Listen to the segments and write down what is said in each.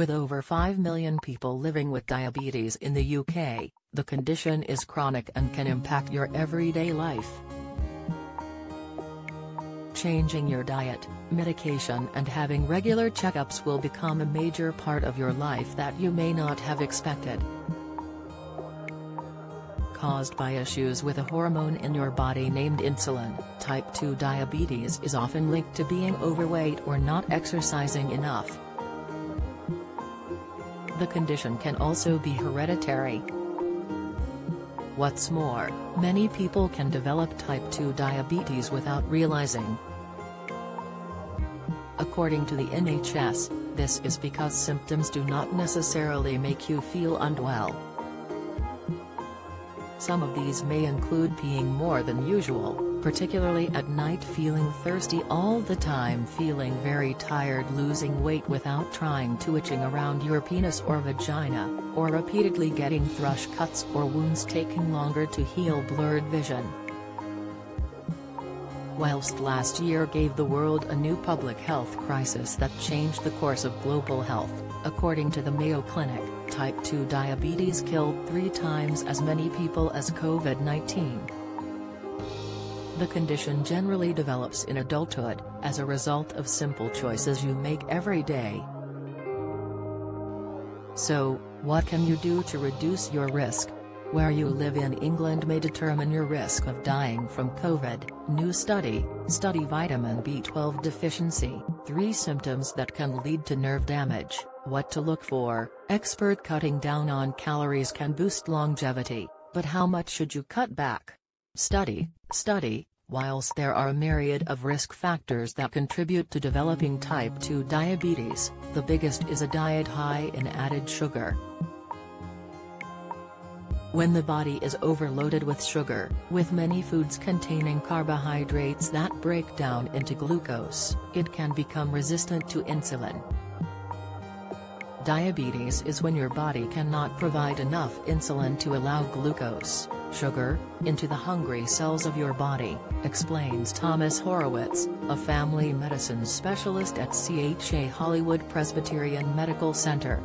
With over 5 million people living with diabetes in the UK, the condition is chronic and can impact your everyday life. Changing your diet, medication and having regular checkups will become a major part of your life that you may not have expected caused by issues with a hormone in your body named insulin. Type 2 diabetes is often linked to being overweight or not exercising enough. The condition can also be hereditary. What's more, many people can develop type 2 diabetes without realizing. According to the NHS, this is because symptoms do not necessarily make you feel unwell. Some of these may include peeing more than usual, particularly at night feeling thirsty all the time feeling very tired losing weight without trying to itching around your penis or vagina, or repeatedly getting thrush cuts or wounds taking longer to heal blurred vision. Whilst last year gave the world a new public health crisis that changed the course of global health, according to the Mayo Clinic, type 2 diabetes killed three times as many people as COVID-19. The condition generally develops in adulthood, as a result of simple choices you make every day. So, what can you do to reduce your risk? Where you live in England may determine your risk of dying from COVID. New study, study vitamin B12 deficiency, 3 symptoms that can lead to nerve damage, what to look for, expert cutting down on calories can boost longevity, but how much should you cut back? Study, study, whilst there are a myriad of risk factors that contribute to developing type 2 diabetes, the biggest is a diet high in added sugar. When the body is overloaded with sugar, with many foods containing carbohydrates that break down into glucose, it can become resistant to insulin. Diabetes is when your body cannot provide enough insulin to allow glucose, sugar, into the hungry cells of your body, explains Thomas Horowitz, a family medicine specialist at CHA Hollywood Presbyterian Medical Center.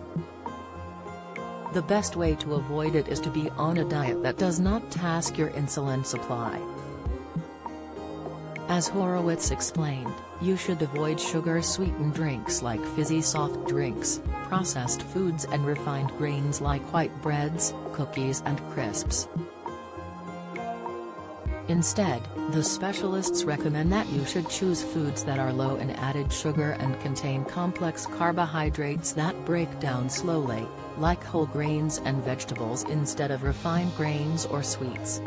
The best way to avoid it is to be on a diet that does not task your insulin supply. As Horowitz explained, you should avoid sugar-sweetened drinks like fizzy soft drinks, processed foods and refined grains like white breads, cookies and crisps. Instead, the specialists recommend that you should choose foods that are low in added sugar and contain complex carbohydrates that break down slowly, like whole grains and vegetables instead of refined grains or sweets.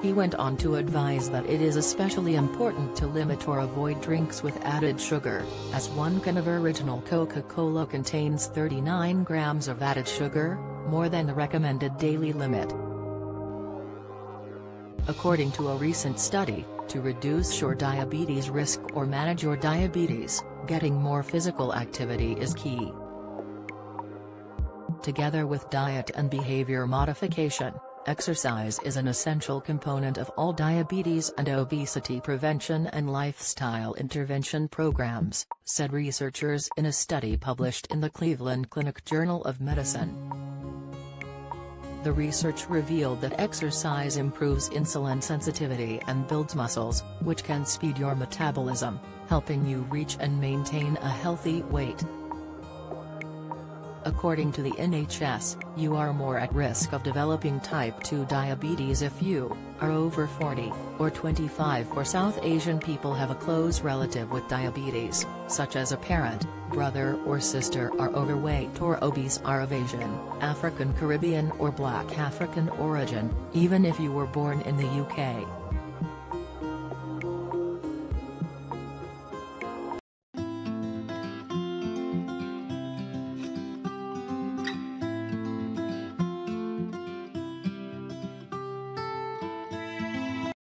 He went on to advise that it is especially important to limit or avoid drinks with added sugar, as one can of original Coca-Cola contains 39 grams of added sugar, more than the recommended daily limit. According to a recent study, to reduce your diabetes risk or manage your diabetes, getting more physical activity is key. Together with diet and behavior modification, exercise is an essential component of all diabetes and obesity prevention and lifestyle intervention programs, said researchers in a study published in the Cleveland Clinic Journal of Medicine. The research revealed that exercise improves insulin sensitivity and builds muscles, which can speed your metabolism, helping you reach and maintain a healthy weight. According to the NHS, you are more at risk of developing type 2 diabetes if you are over 40, or 25 for South Asian people have a close relative with diabetes, such as a parent, brother or sister are overweight or obese are of Asian, African Caribbean or Black African origin, even if you were born in the UK.